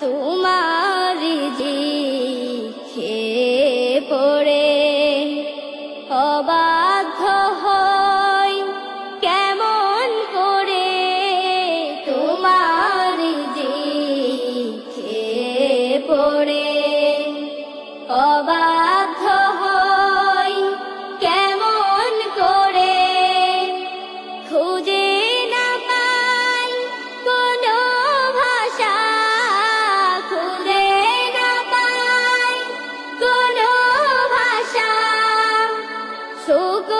তোমার খেয়ে পড়ে অবাধ্য হয় কেমন করে তোমার খেয়ে পড়ে অবাধ্য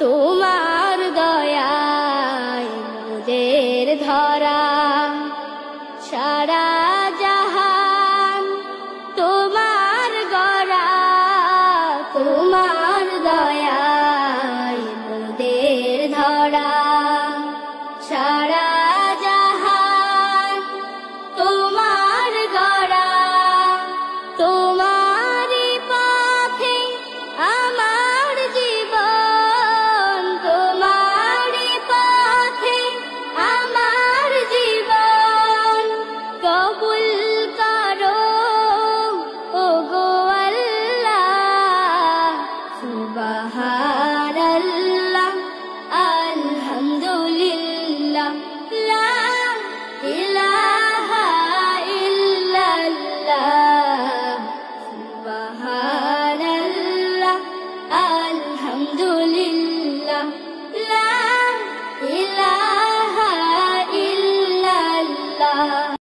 তোমার দয়ায় মোদের ধরা